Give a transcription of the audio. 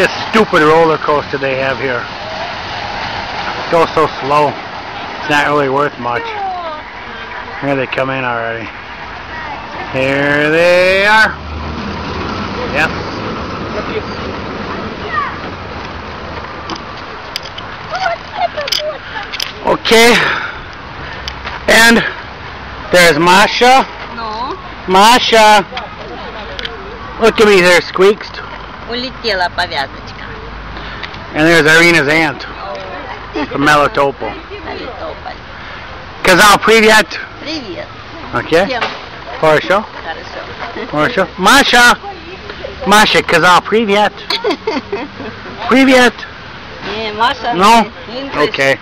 this stupid roller coaster they have here. goes so slow. It's not really worth much. Here they come in already. Here they are. Yep. Okay. And there's Masha. Ну, Masha. Look at me there, Squeaks. улетела повязочка. And there's Irina's aunt from Melitopol. Мелитополь. Казал привет. Привет. Okay. Всем Хорошо. хорошо. Хорошо. Маша. Маша, казал привет. Привет. Не, Маша. No? English. Okay.